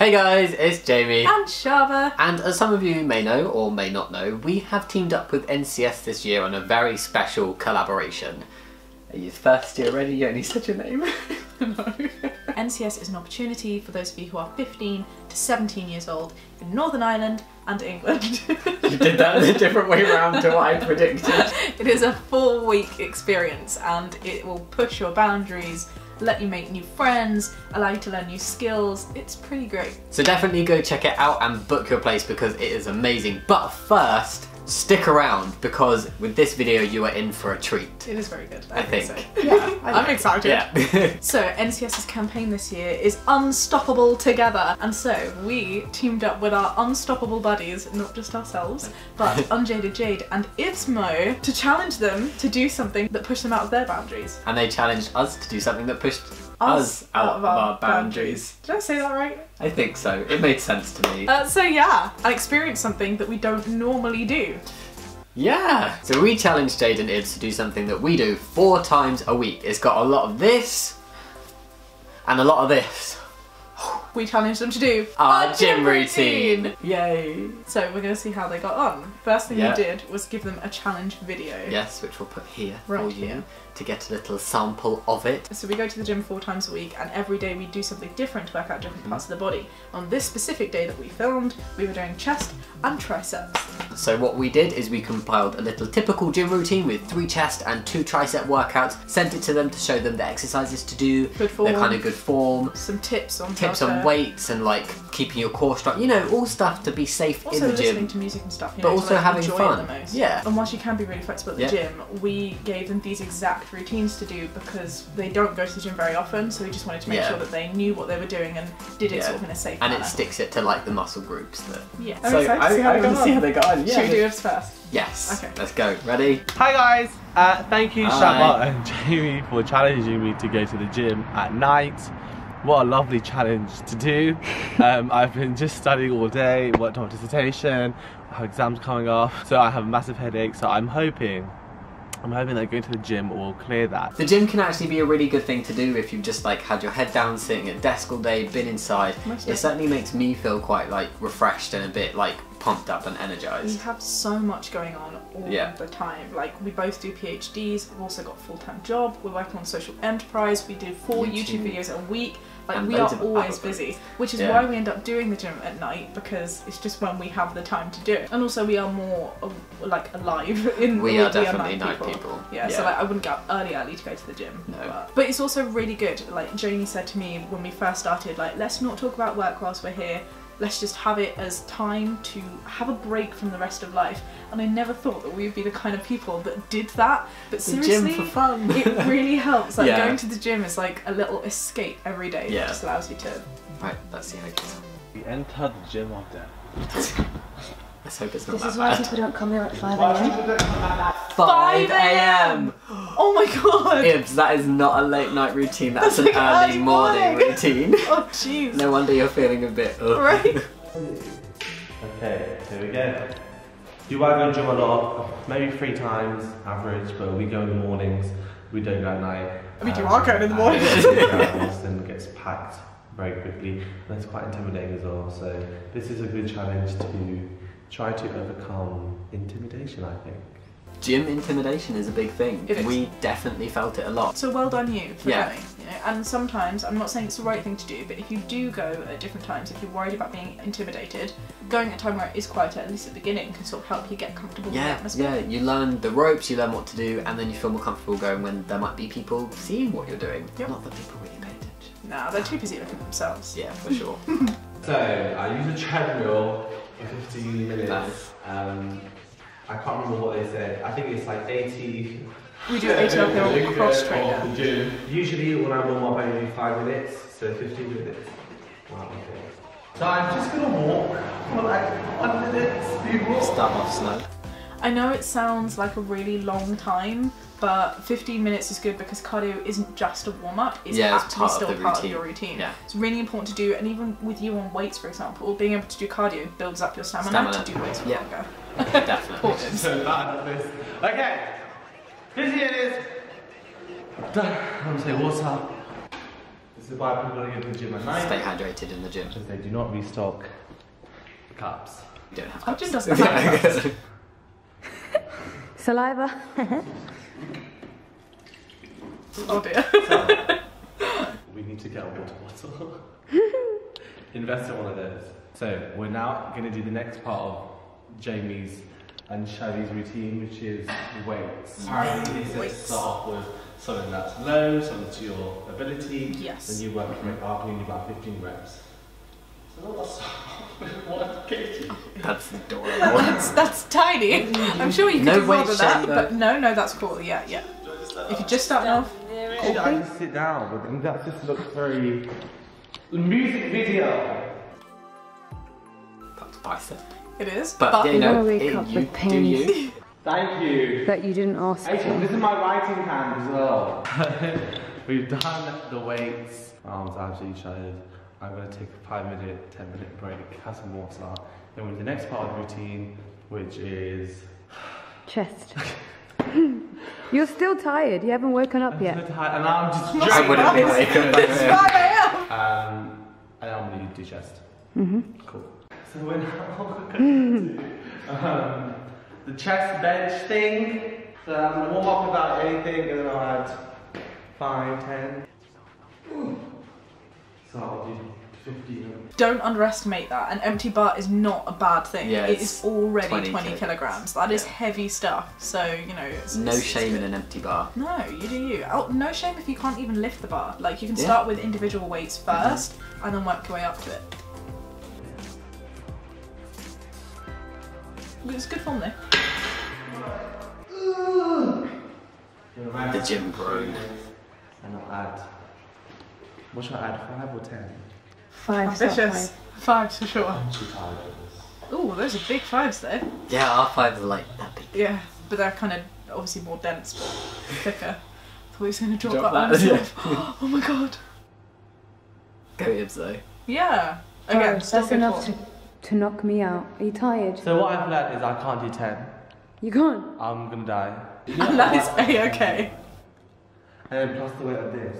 Hey guys, it's Jamie. And Shaaba. And as some of you may know or may not know, we have teamed up with NCS this year on a very special collaboration. Are you thirsty already? You only said your name. no. NCS is an opportunity for those of you who are 15 to 17 years old in Northern Ireland and England. you did that in a different way around to what I predicted. It is a four week experience and it will push your boundaries, let you make new friends, allow you to learn new skills. It's pretty great. So definitely go check it out and book your place because it is amazing. But first, stick around because with this video you are in for a treat. It is very good. I, I think. So. Yeah, I'm excited. Yeah. so NCS's campaign this year is Unstoppable Together, and so we teamed up with our unstoppable buddies, not just ourselves, but Unjaded Jade and IbzMo to challenge them to do something that pushed them out of their boundaries. And they challenged us to do something that pushed us, out, out, of our, our boundaries. boundaries. Did I say that right? I think so. It made sense to me. Uh, so yeah, I experienced something that we don't normally do. Yeah! So we challenged Jade and Ibz to do something that we do four times a week. It's got a lot of this and a lot of this. We challenged them to do our, gym, routine. routine. Yay! So we're going to see how they got on. First thing we did was give them a challenge video. Yes, which we'll put here right for you. To get a little sample of it. So we go to the gym four times a week and every day we do something different to work out different mm-hmm. parts of the body. On this specific day that we filmed, we were doing chest and triceps. So what we did is we compiled a little typical gym routine with three chest and two tricep workouts, sent it to them to show them the exercises to do, good form, the kind of good form, some tips on tips on weights and like keeping your core strong, you know, all stuff to be safe also in the gym. Also listening to music and stuff, but know, also to, like, having fun. Yeah. And whilst you can be really flexible at the yeah. gym, we gave them these exact routines to do because they don't go to the gym very often, so we just wanted to make yeah. sure that they knew what they were doing and did it yeah. sort of in a safe and manner. it sticks it to like the muscle groups that. Yeah. So I, I, I want to see how they go on. Yeah. Should we do this first? Yes. Okay. Let's go. Ready? Hi guys. Uh, thank you, Shaaba and Jamie, for challenging me to go to the gym at night. What a lovely challenge to do. Um, I've been just studying all day, worked on dissertation, I have exams coming off, so I have a massive headache, so I'm hoping I'm hoping that going to the gym will clear that. The gym can actually be a really good thing to do if you've just like had your head down sitting at desk all day, been inside. It certainly makes me feel quite like refreshed and a bit like pumped up and energized. We have so much going on all yeah. the time. Like we both do PhDs, we've also got a full-time job, we're working on social enterprise, we do four YouTube, YouTube videos a week. Like and we are always busy, which is yeah. why we end up doing the gym at night because it's just when we have the time to do it. And also we are more uh, like alive in we are definitely night, night people. people. Yeah, yeah, so like I wouldn't get up early early to go to the gym. No. But, but it's also really good. Like Jamie said to me when we first started, like let's not talk about work whilst we're here let's just have it as time to have a break from the rest of life. And I never thought that we would be the kind of people that did that. But the seriously, for fun. it really helps. Like yeah. going to the gym is like a little escape every day. Yeah. That just allows you to. Right, that's the see how it goes. We entered the gym of death. Let's hope it's not This is why people don't come here at 5am. 5 a.m. Oh my god! Ibz, that is not a late night routine, that's, that's an like early, morning, morning routine. Oh jeez. no wonder you're feeling a bit ugh. Right. okay, here we go. Do I go to gym a lot? Maybe three times average, but we go in the mornings, we don't go at night. I mean, um, you are going in the morning. Then gets packed very quickly, and it's quite intimidating as well. So this is a good challenge to try to overcome intimidation, I think. Gym intimidation is a big thing. We definitely felt it a lot. So well done you for yeah. going. You know? And sometimes, I'm not saying it's the right thing to do, but if you do go at different times, if you're worried about being intimidated, going at a time where it is quieter, at least at the beginning, can sort of help you get comfortable yeah, with the atmosphere. Yeah, you learn the ropes, you learn what to do, and then you feel more comfortable going when there might be people seeing what you're doing. Yep. Not that people really pay attention. No, they're too busy looking at themselves. Yeah, for sure. so, I use a treadmill for 15 minutes. Um, I can't remember what they said. I think it's like 80. We do 80 uphill cross trainer. Usually when I warm up I only 5 minutes, so 15 minutes. Wow, okay. So I'm just gonna walk for like 1 minute, people. Start off slow. I know it sounds like a really long time, but 15 minutes is good because cardio isn't just a warm up, it's yeah, actually it's still part of your routine. Yeah. It's really important to do, and even with you on weights, for example, being able to do cardio builds up your stamina, stamina. to do weights for yeah. longer. Definitely. so bad at this. Okay, 15 minutes. I'm gonna say what's up. This is why people go to the gym at night. Stay hydrated in the gym. Because they do not restock cups. You don't have Our cups. Oh, gym doesn't have cups. Saliva. Oh dear. We need to get a water bottle. Invest in one of those. So we're now going to do the next part of Jamie's and Shaaba's routine, which is weights. Mm. Apparently, they Weights. start off with something that's low, something to your ability. Yes. Then you work your way up, and you do about 15 reps. So that's what kg. That's adorable. that's that's tiny. Mm. I'm sure you could No do more than that, though. but no, no, that's cool. Yeah, yeah. If you're just starting off, Should I just sit down? But then that just looks very The music video. That's bicep. It is. But, yeah, you You're know, gonna wake it- up you with do you. Thank you. that you didn't ask Hey, for. this is my writing hand as well. We've done the weights. Arms absolutely shattered. I'm going to take a five minute, ten minute break, have some water. Then we're to the next part of the routine, which is. Chest. You're still tired. You haven't woken up I'm yet. so tired, and I'm just I wouldn't be this. waking up. it's 5 a.m. Um, and I'm going to do chest. Mm-hmm. Cool. So we're now going to do um, the chest bench thing. So I'm going to warm up without anything, and then I'll add five, ten. So I'll do 15. Don't underestimate that. An empty bar is not a bad thing. Yeah, it's already 20, 20 kilograms. That is Yeah. heavy stuff. So you know, it's, No it's- shame in an empty bar. No, you do you. Oh, no shame if you can't even lift the bar. Like you can Yeah. start with individual weights 1st and then work your way up to it. It's good fun though. The gym bro. And I'll add. What should I add? Five or ten? Five. Ambitious. five. Fives for sure. I'm too tired for this. Ooh, those are big fives though. Yeah, our fives are like that big. Yeah, but they're kind of obviously more dense, but thicker. I Thought he was going to drop, Drop that, that, on himself. oh my god. Go Ibz though. Yeah. Oh, Again, still that's good enough to, form. To knock me out. Are you tired? So what I've learned is I can't do ten. You can't. I'm gonna die. And that is a okay. And then plus the weight of this.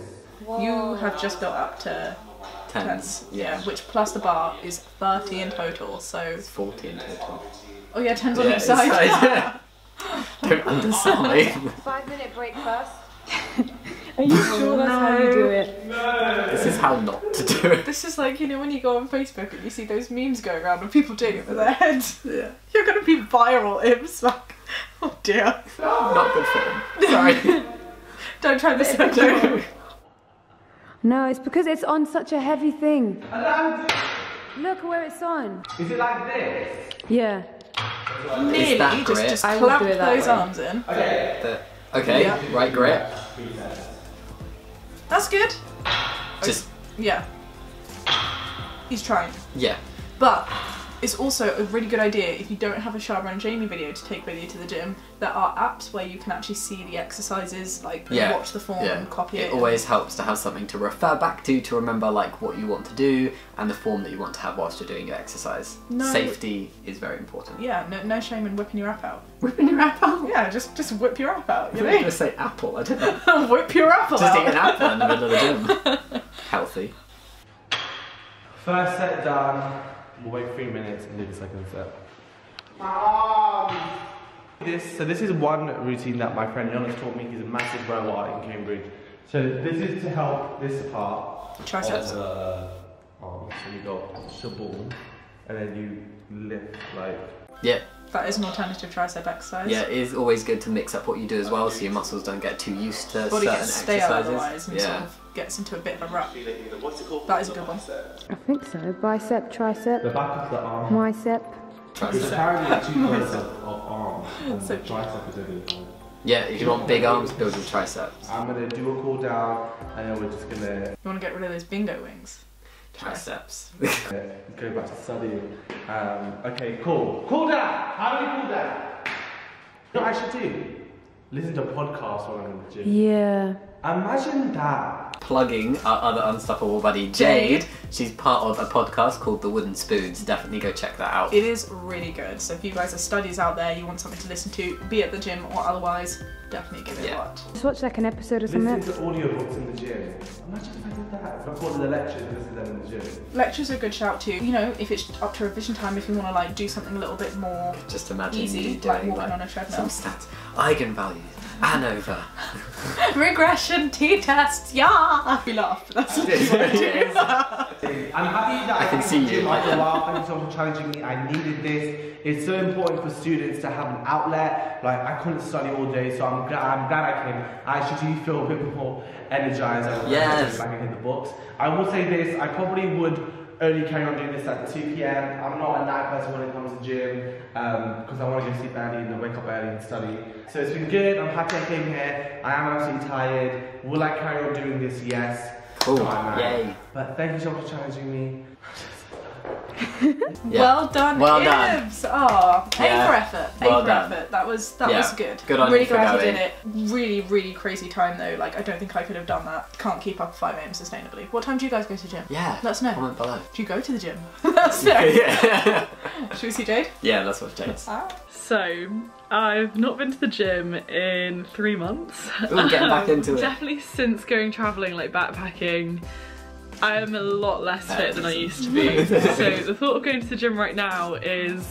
You have just got up to Tens. tens. Yeah, which plus the bar is 30 in total. So, It's 40 in total. oh yeah, tens on Yeah, each it's side. yeah. Don't undersell me. Five minute break first. Are you sure that's how you do it? No. this is how not to do it. This is like, you know, when you go on Facebook and you see those memes going around of people doing it with their heads. Yeah. You're going to be viral, Ibz. Like, oh dear. Not good form. Sorry. Don't try this at home. No, it's because it's on such a heavy thing. And Look where it's on. Is it like this? Yeah. Nearly. Just, grip? just I clamp do it that those way. arms in. Okay. The- okay, Yeah. right grip. That's good. Just, Yeah. He's trying. yeah. But it's also a really good idea if you don't have a Shaaba and Jamie video to take with you to the gym. There are apps where you can actually see the exercises, like Yeah. watch the form Yeah. and copy it. It always helps to have something to refer back to to remember like what you want to do and the form that you want to have whilst you're doing your exercise. No. Safety is very important. Yeah, no, no shame in whipping your app out. Whipping your app out? Yeah, just just whip your app out. I You was going know, to say apple. I don't know. whip your apple Just out. eat an apple in the middle of the gym. Healthy. First set done. We'll wait three minutes and do the second set. Um, This so this is one routine that my friend Jonas taught me. He's a massive rower in Cambridge. So this is to help this part Triceps. of the arm. So you go shaboom, and then you lift like Yeah, That is an alternative tricep exercise. yeah. It is always good to mix up what you do as well, so your muscles don't get too used to Body certain gets stale exercises. otherwise and sort yeah. of gets into a bit of a rut. What's it called? That is a good one. I think so. Bicep, tricep, the back of the arm. tricep. It's Tricep. apparently two parts of, of arm. And So the tricep is only one. Yeah, if you want big arms, build your triceps. I'm gonna do a cool down, and then we're just gonna You want to get rid of those bingo wings. Triceps. go back to studying. Um, okay, cool. Cool down. How do you cool down? You know what I should do? Listen to podcasts while I'm in the gym. Yeah. Imagine that. Plugging our other unstoppable buddy Jade. Jade. She's part of a podcast called The Wooden Spoons. Definitely go check that out. It is really good. So if you guys are studies out there, you want something to listen to, be at the gym or otherwise, definitely give it yeah. a watch. Just watch like an episode or something. Listen to audiobooks in the gym. Imagine if I did that. If I recorded the lectures and listened to them in the gym. Lectures are a good shout too. You know, if it's up to revision time, if you want to like do something a little bit more just imagine easy, doing like walking like, on a treadmill. Some stats, eigenvalues ANOVA. Regression t-tests, yeah! We laugh. That's what it is. I'm happy that I can see you. Like a while. Thank you so much for challenging me. I needed this. It's so important for students to have an outlet. Like I couldn't study all day, so I'm glad. I'm glad I came. I actually do feel a bit more energized. Yes. Like I hit the books. I will say this. I probably would only carry on doing this at 2 p.m. I'm not a night person when it comes to gym because um, I want to go sleep early and then wake up early and study. So it's been good. I'm happy I came here. I am absolutely tired. Will I carry on doing this? Yes. Cool. Yay. But thank you so much for challenging me. yeah. Well done, well Ibz. done. Oh, A for effort. A well for done. effort. That was that yeah. was good. Good on I'm really you glad you did it. Really, really crazy time though. Like I don't think I could have done that. Can't keep up at 5 a.m. sustainably. What time do you guys go to the gym? Yeah. Let us know. Comment below. Do you go to the gym? Let us know. yeah. Should we see Jade? Yeah, let's watch Jade. Ah. So, I've not been to the gym in three months. Ooh, getting back into it. Definitely since going travelling, like backpacking. I am a lot less fit than I used to be. so the thought of going to the gym right now is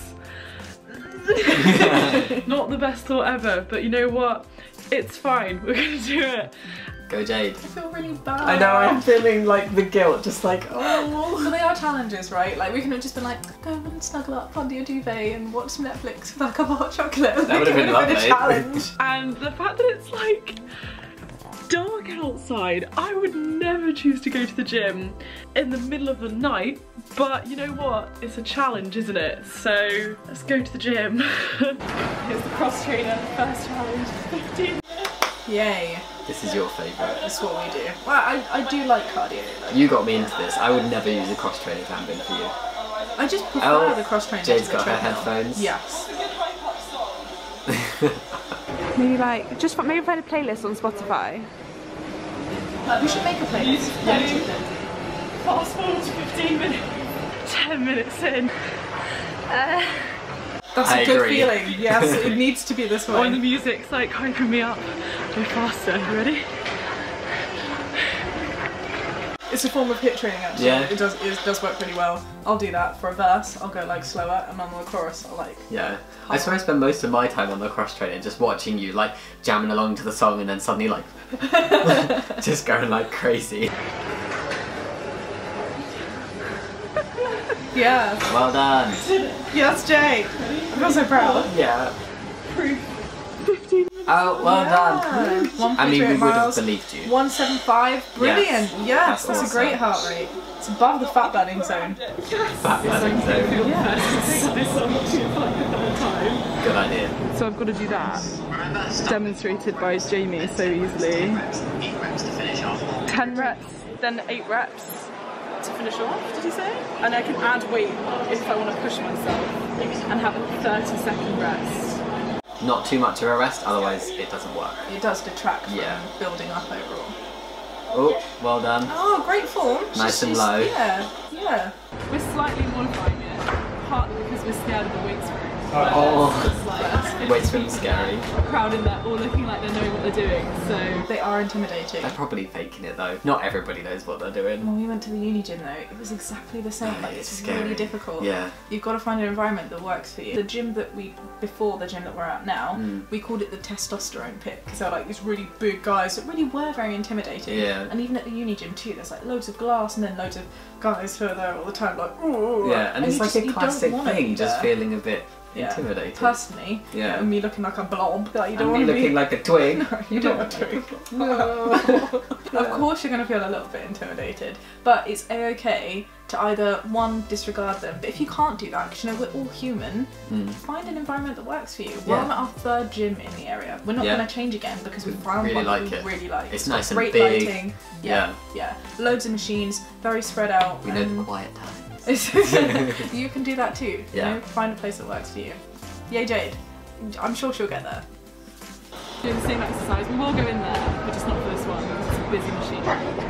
not the best thought ever, but you know what? It's fine, we're gonna do it. Go Jade. I feel really bad. I know, I'm feeling like the guilt, just like, oh. But they are challenges, right? Like we can have just been like, go and snuggle up under your duvet and watch some Netflix with like a hot chocolate. That would have been lovely. Been a challenge. and the fact that it's like dark outside. I would never choose to go to the gym in the middle of the night, but you know what? It's a challenge, isn't it? So let's go to the gym. Here's the cross trainer, first challenge, 15 Yay. This is your favourite. This is what we do. Well, I, I do like cardio. Though. You got me into this. I would never use a cross trainer if I hadn't been for you. I just prefer oh, the cross trainer. Jade's got her headphones. Yes. maybe like, just maybe find a playlist on Spotify. We should make a playlist. Yeah. Fast forward to 15 minutes. 10 minutes in. Uh, That's a good feeling. Yes, it needs to be this way. When the music's like hyping me up. Go faster. You ready? It's a form of HIIT training actually. Yeah. It does it does work really well. I'll do that for a verse. I'll go like slower, and on the chorus, I'll like. Yeah. I swear I spend most of my time on the cross training just watching you like jamming along to the song, and then suddenly like just going like crazy. Yeah. Well done. Yes, Jay. I feel so proud. Yeah. Proof. Oh, well yeah. done. I mean, we would have believed you. 175, brilliant. Yes, yes that's, that's awesome. a great heart rate. It's above the fat burning zone. Yes. Fat burning zone. Yes. Good idea. So I've got to do that. Demonstrated by Jamie so easily. 10 reps, then 8 reps to finish off, did you say? And I can add weight if I want to push myself and have a 30 second rest not too much of a rest, otherwise it doesn't work. It does detract from yeah. building up overall. Oh, well done. Oh, great form. Nice and low. Yeah, yeah. We're slightly modifying it, partly because we're scared of the weights room. Oh, oh. Weights room scary. A crowd in there all looking like they know what they're doing, so they are intimidating. They're probably faking it though. Not everybody knows what they're doing. When we went to the uni gym though, it was exactly the same. like it's, it's really difficult. Yeah. You've got to find an environment that works for you. The gym that we before the gym that we're at now, mm. we called it the testosterone pit because they're like these really big guys that really were very intimidating. Yeah. And even at the uni gym too, there's like loads of glass and then loads of guys who are there all the time like. Ooh. Yeah, and, and it's like just, a classic thing, just feeling a bit yeah. intimidating. Personally, yeah. You know, me looking like a blob, like you don't want me looking be... like a twig. no, you, don't want twig. no. of course, you're going to feel a little bit intimidated, but it's a okay to either one disregard them, but if you can't do that, because you know we're all human, mm. find an environment that works for you. We're on our third gym in the area. We're not yeah. going to change again because we found really one like we it. really like. It's, it's nice and great big. lighting. Yeah, yeah, yeah, loads of machines, very spread out. We know the quiet time. you can do that too. Yeah. You know, find a place that works for you. Yay, Jade. I'm sure she'll get there. Doing the same exercise. We will go in there, but just not for this one. It's a busy machine.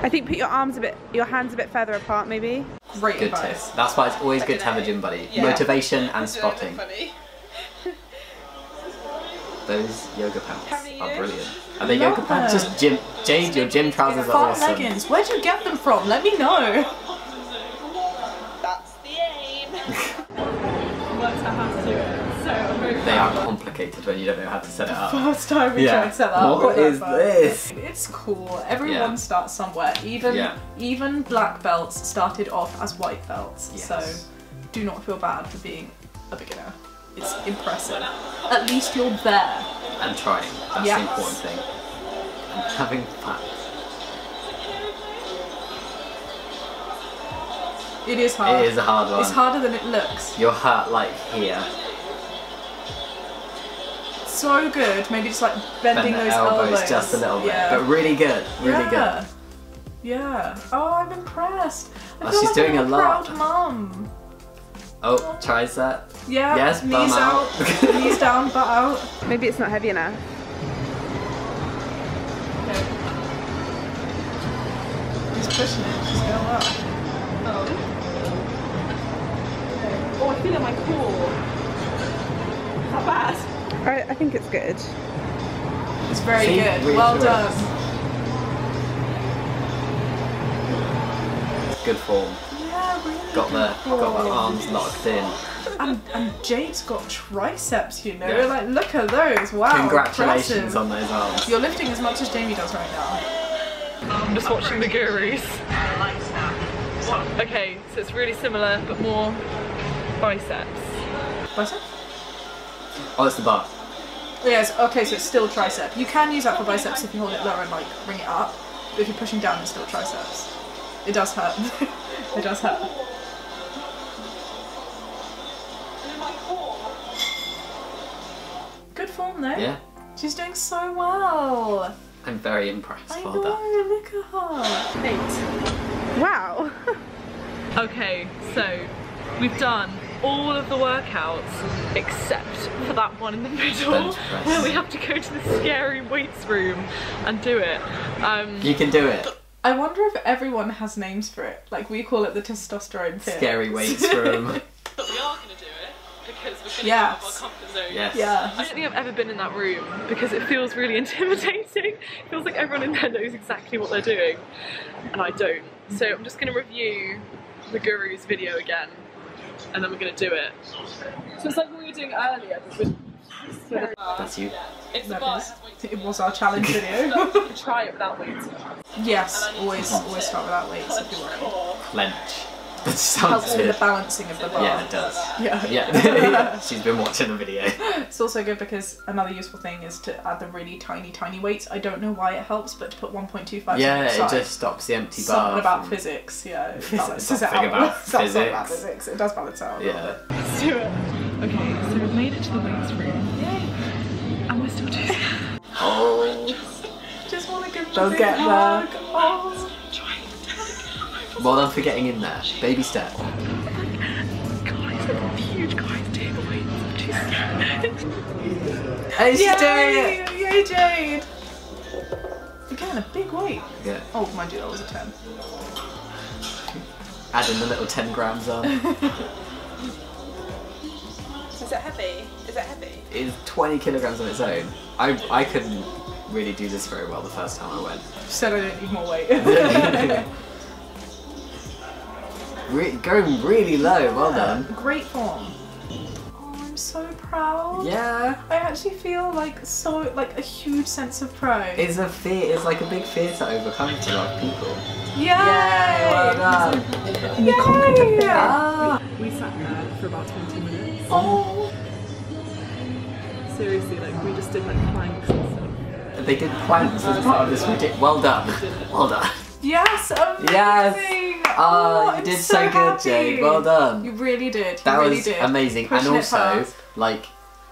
I think put your arms a bit, your hands a bit further apart, maybe. Great Good advice. tip. That's why it's always good to have a gym buddy. Yeah. Motivation and spotting. Those yoga pants are brilliant. Are they Love yoga pants? them. Just gym. Jade, your gym trousers are Fart awesome. leggings. Where'd you get them from? Let me know. They are complicated when you don't know how to set it up. First time we Yeah. tried to set that up. What wasn't is this? It's cool. Everyone Yeah. starts somewhere. Even Yeah. even black belts started off as white belts. Yes. So do not feel bad for being a beginner. It's impressive. At least you're there. And trying. That's Yes. the important thing. And having fun. It is hard. It is a hard one. It's harder than it looks. You're hurt like here. So good. Maybe just like bending Bend the those elbows, just a little bit. Yeah. But really good. Really yeah. good. Yeah. Oh, I'm impressed. I Oh, she's like doing I'm a lot. Proud mum. Oh, tricep. Yeah. Yes, bum knees out. out. knees down, butt out. Maybe it's not heavy enough. Okay. She's pushing it. She's going well. Oh. Okay. Oh, I feel it in my core. How bad. I, I think it's good. It's very See? good. Well Reassurance. done. Good form. Yeah, really Got good the got the arms locked in. And, and Jade's got triceps, you know. Yeah. Like, look at those. Wow. Congratulations impressive. on those arms. You're lifting as much as Jamie does right now. I'm just watching the gurus. Okay, so it's really similar, but more biceps. Bicep? Oh, that's the bar. Yes, okay, so it's still tricep. You can use that for biceps if you hold it lower and like bring it up. But if you're pushing down, it's still triceps. It does hurt. it does hurt. Good form though. Yeah. She's doing so well. I'm very impressed. I well know, done. look at her. Eight. Wow. Okay, so we've done all of the workouts except for that one in the middle where we have to go to the scary weights room and do it. Um, You can do it. I wonder if everyone has names for it. Like we call it the testosterone pit. Scary weights room. but we are going to do it because we're going to Yes. out of our comfort zone. Yes. Yeah. I don't think I've ever been in that room because it feels really intimidating. It feels like everyone in there knows exactly what they're doing, and I don't. So I'm just going to review the Guru's video again, and then we're going to do it. So it's like what we were doing earlier, but with That's you. it's the That bar. It was our challenge video. You try it without weights. yes, always always start without weights if you worry. Clench. That sounds Helps with the balancing of the bar. Yeah, it does. Yeah. Yeah. She's been watching the video. It's also good because another useful thing is to add the really tiny, tiny weights. I don't know why it helps, but to put 1.25 Yeah, it side. just stops the empty bar. Something about from- physics, yeah. It Physics, balances it something out. about Something about physics. physics. It does balance out Yeah. Let's do it. Okay, so we've made it to the weights room. Yay! And we're still too scared. Oh. Just just want to give Don't get there. hug. Oh. Well done for getting in there. Baby step. Guys, I'm huge guys doing the. I'm too. Hey, she's doing Yay! it. Yay, Jade! Again, a big weight. Yeah. Oh, mind you, that was a 10. Adding the little 10 grams on. Is it heavy? Is it heavy? It's 20 kilograms on its own. I, I couldn't really do this very well the first time I went. Said I don't need more weight. Re- going really low. Well done. Great form. Oh, I'm so proud. Yeah. I actually feel like so like a huge sense of pride. It's a fear. It's like a big fear to overcome to a lot of people. Yay! Well done. Yay! Ah. We sat there for about 20 minutes. Oh, Seriously, like we just did like planks and stuff. They did planks as part of this ridiculous. Well done. Well done. Yes! Amazing! Ah, yes! Oh, you I'm did so so good. Jade. Well done. You really did. You That really was did. amazing. Pushing and also, like,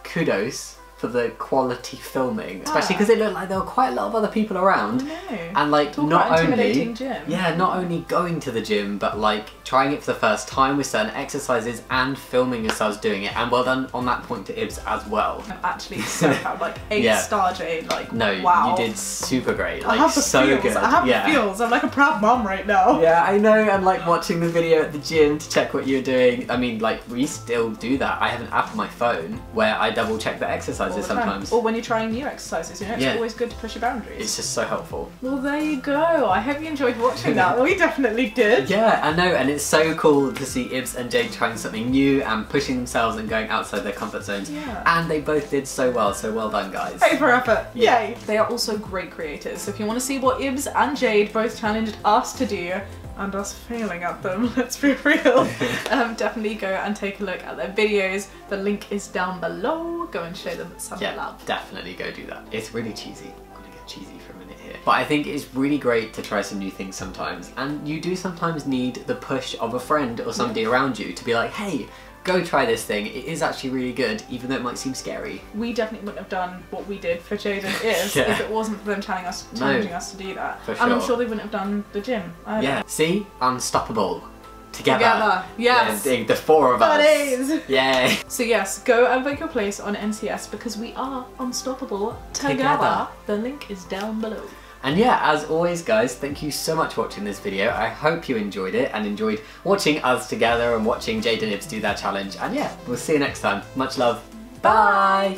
kudos for the quality filming, especially ah. because it looked like there were quite a lot of other people around. I know. And like Talk not only intimidating gym. yeah, not only going to the gym, but like trying it for the first time with certain exercises and filming yourselves doing it. And well done on that point to Ibz as well. I'm actually so proud, like eight yeah. star Jade, like no, wow. you did super great. Like I have the so feels. good. I have yeah. the feels. I'm like a proud mom right now. Yeah, I know. And like watching the video at the gym to check what you're doing. I mean, like we still do that. I have an app on my phone where I double check the exercises the sometimes. Or when you're trying new exercises, you know, it's yeah. always good to push your boundaries. It's just so helpful. Well, there you go. I hope you enjoyed watching that. we definitely did. Yeah, I know, and it's so cool to see Ibz and Jade trying something new and pushing themselves and going outside their comfort zones. Yeah. And they both did so well, so well done, guys. Pay for effort. Yeah. Yay. They are also great creators. So if you want to see what Ibz and Jade both challenged us to do, and us failing at them, let's be real, um, definitely go and take a look at their videos. The link is down below. Go and show them some yeah, love. definitely go do that. It's really cheesy. I'm gonna get cheesy But I think it's really great to try some new things sometimes. And you do sometimes need the push of a friend or somebody yeah. around you to be like, hey, go try this thing. It is actually really good, even though it might seem scary. We definitely wouldn't have done what we did for Jade and Is yeah. if it wasn't for them telling us, challenging no, us to do that. Sure. And I'm sure they wouldn't have done the gym. Either. Yeah. See, unstoppable. Together. Together. Yes. The, the four of Buddies. us. Yay. So yes, go and book your place on NCS because we are unstoppable together. together. The link is down below. And yeah, as always guys, thank you so much for watching this video. I hope you enjoyed it and enjoyed watching us together and watching Jade and Ibz do their challenge. And yeah, we'll see you next time. Much love. Bye!